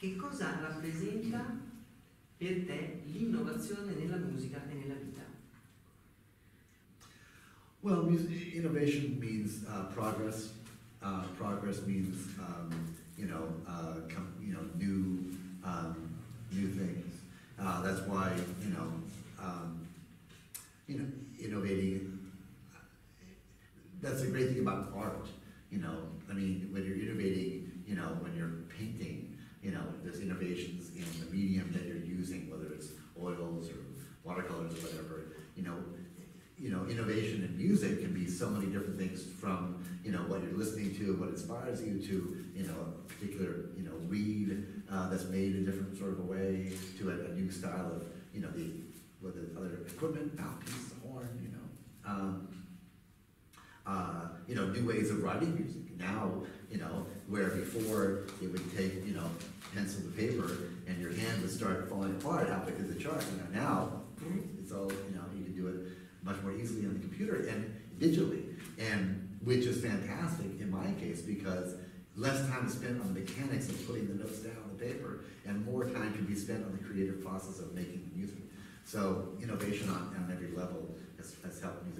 Che cosa rappresenta per te l'innovazione nella musica e nella vita? Well, music, innovation means uh, progress. Uh, progress means, um, you know, uh, you know, new, um, new things. Uh, that's why, you know, um, you know, innovating. That's the great thing about art. You know, I mean, when innovations in the medium that you're using, whether it's oils or watercolors or whatever. You know, you know, innovation in music can be so many different things from, you know, what you're listening to, what inspires you to, you know, a particular, you know, reed uh, that's made in different sort of a way to a, a new style of, you know, the, the other equipment, mouthpiece, the horn, you know. Um, uh, you know, new ways of writing music. Now, you know, where before it would take, you know, pencil to paper and your hand would start falling apart halfway through the chart. You know, now mm-hmm. it's all, you know, you can do it much more easily on the computer and digitally, and which is fantastic in my case because less time is spent on the mechanics of putting the notes down on the paper, and more time can be spent on the creative process of making the music. So innovation on, on every level has, has helped music, in my opinion.